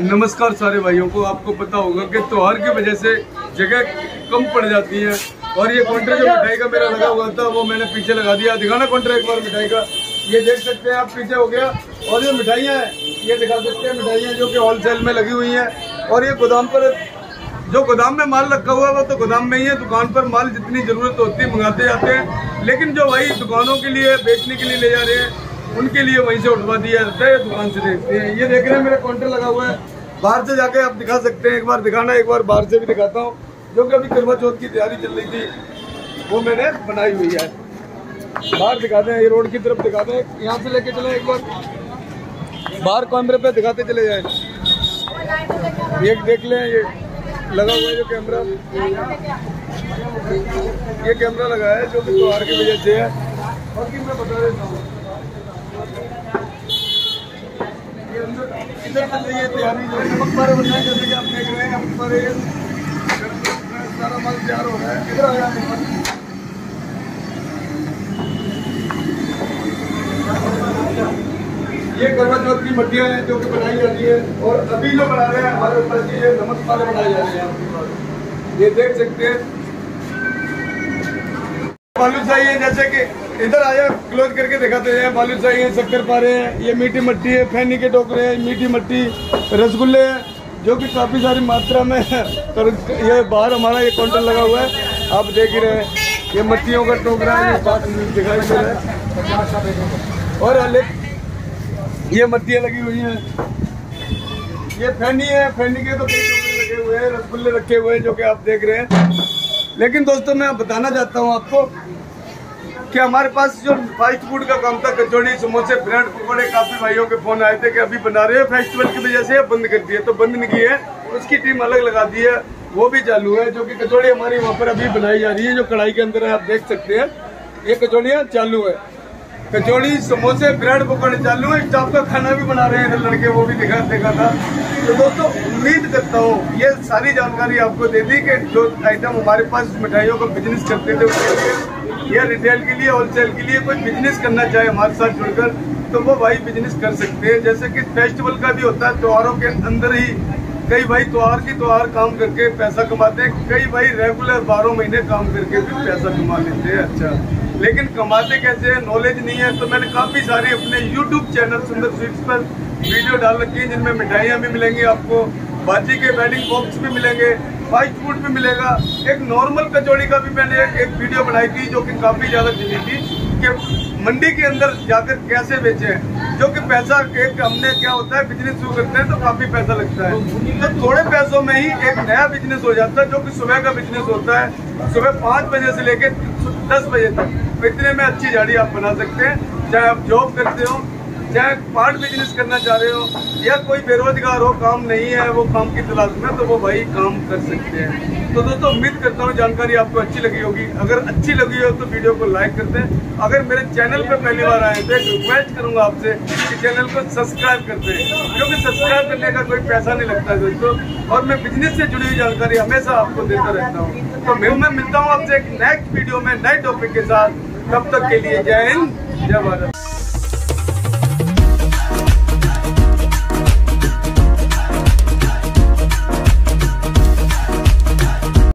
नमस्कार सारे भाइयों को, आपको पता होगा कि त्योहार की वजह से जगह कम पड़ जाती है और ये काउंटर जो मिठाई का मेरा लगा हुआ था, वो मैंने पीछे लगा दिया। दिखाना काउंटर एक बार मिठाई का। ये देख सकते हैं आप, पीछे हो गया और ये मिठाइयाँ हैं। ये दिखा सकते हैं मिठाइयाँ जो कि होलसेल में लगी हुई हैं। और ये गोदाम पर, जो गोदाम में माल रखा हुआ है, वो तो गोदाम में ही है। दुकान पर माल जितनी ज़रूरत होती है, मंगाते जाते हैं। लेकिन जो भाई दुकानों के लिए, बेचने के लिए ले जा रहे हैं उनके लिए वहीं से उठवा दिया जाता है। दुकान से देखते हैं ये देख रहे हैं मेरा काउंटर लगा हुआ है। बाहर से जाके आप दिखा सकते हैं। एक बार दिखाना, एक बार बाहर से भी दिखाता हूँ। जो कि अभी करवा चौथ की तैयारी चल रही थी, वो मैंने बनाई हुई है। बाहर दिखाते हैं, ये रोड की तरफ़ दिखाते हैं। यहाँ से लेके चले एक बार। बाहर कैमरे पे दिखाते चले जाए। ये देख लें, ये लगा हुआ है जो कैमरा। ये कैमरा लगा है, जो कि त्योहार की वजह से है। बाकी मैं बता देता हूँ। है जो ये करवा चौथ की मट्टियाँ हैं जो कि बनाई जाती है और अभी जो बना रहे हैं, हमारे ऊपर की ये नमक पारे बनाए जा रहे हैं। ये देख सकते हैं। बालू चाहिए जैसे कि इधर आया क्लोज करके दिखाते हैं। बालू चाहिए शक्कर पारे हैं। ये मीठी मट्टी है, फैनी के टोकरे हैं, मीठी मट्टी, रसगुल्ले हैं, जो कि काफ़ी सारी मात्रा में कर ये बाहर हमारा ये काउंटर लगा हुआ है। आप देख ही रहे हैं। ये मट्टियों का टोकरा है दिखाई दे रहा है। और ये मट्टियाँ लगी हुई हैं। ये फैनी है, फैनी के तो लगे हुए हैं, रसगुल्ले रखे हुए हैं, जो कि आप देख रहे हैं। लेकिन दोस्तों, मैं बताना चाहता हूँ आपको कि हमारे पास जो फास्ट फ़ूड का काम था, कचौड़ी, समोसे ब्रेड पकौड़े, काफ़ी भाइयों के फ़ोन आए थे कि अभी बना रहे हैं फेस्टिवल की वजह से बंद कर दिए। तो बंद नहीं की है उसकी टीम अलग लगा दी है। वो भी चालू है, जो कि कचौड़ी हमारी वहाँ पर अभी बनाई जा रही है, जो कढ़ाई के अंदर है, आप देख सकते हैं। ये कचौड़ियाँ चालू है। कचौड़ी, समोसे ब्रेड पकौड़े चालू है। स्टाफ का खाना भी बना रहे हैं लड़के, वो भी दिखा देखा था। तो दोस्तों, उम्मीद करता हूँ, ये सारी जानकारी आपको दे दी कि जो आइटम हमारे पास मिठाइयों का बिज़नेस करते थे, उसके लिए या रिटेल के लिए होलसेल के लिए कोई बिज़नेस करना चाहे हमारे साथ जुड़कर तो वो भाई बिज़नेस कर सकते हैं। जैसे कि फेस्टिवल का भी होता है त्योहारों के अंदर ही कई भाई त्योहार की त्योहार काम करके पैसा कमाते हैं कई भाई रेगुलर बारह महीने काम करके भी पैसा कमा लेते हैं। अच्छा। लेकिन कमाते कैसे हैं? नॉलेज नहीं है तो मैंने काफ़ी सारे अपने यूट्यूब चैनल सुंदर स्वीट्स पर वीडियो डाल रखी है जिनमें मिठाइयाँ भी मिलेंगी आपको बाजी के वेडिंग बॉक्स भी मिलेंगे। फास्ट फ़ूड भी मिलेगा। एक नॉर्मल कचौड़ी का भी मैंने एक, वीडियो बनाई थी जो कि काफ़ी ज़्यादा चली थी कि मंडी के अंदर जाकर कैसे बेचे जो कि पैसा एक हमने क्या होता है बिज़नेस शुरू करते हैं तो काफ़ी पैसा लगता है। तो थोड़े पैसों में ही एक नया बिज़नेस हो जाता है जो कि सुबह का बिज़नेस होता है। सुबह पाँच बजे से लेकर दस बजे तक। तो इतने में अच्छी झाड़ी आप बना सकते हैं चाहे आप जॉब करते हो चाहे पार्ट बिज़नेस करना चाह रहे हो, या कोई बेरोजगार हो, काम नहीं है, वो काम की तलाश में तो वो भाई काम कर सकते हैं। तो दोस्तों, उम्मीद करता हूँ जानकारी आपको अच्छी लगी होगी। अगर अच्छी लगी हो तो वीडियो को लाइक कर दें। अगर मेरे चैनल पर पहली बार आए तो रिक्वेस्ट करूँगा आपसे कि चैनल को सब्सक्राइब कर दें। क्योंकि सब्सक्राइब करने का कोई पैसा नहीं लगता है दोस्तों, और मैं बिज़नेस से जुड़ी हुई जानकारी हमेशा आपको देता रहता हूँ। तो मैं मैं मिलता हूँ आपसे एक नेक्स्ट वीडियो में, नए टॉपिक के साथ। तब तक के लिए जय हिंद, जय भारत।